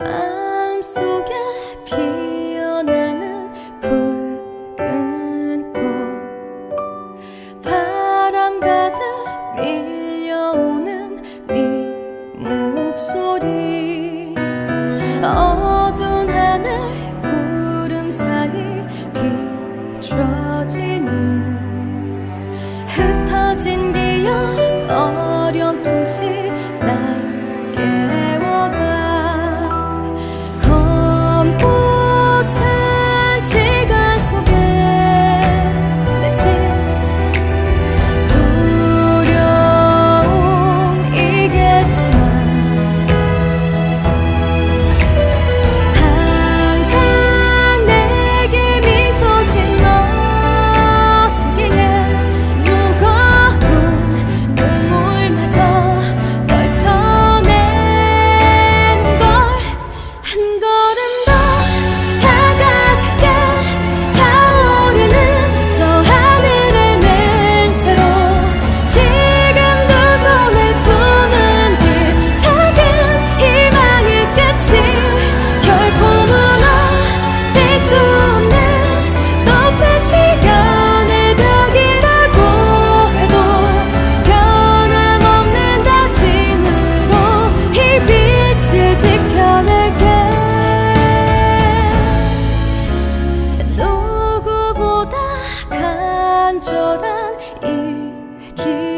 마음속에 피어나는 붉은 꽃 바람 가득 밀려오는 네 목소리. 어 어쩌란 이 길.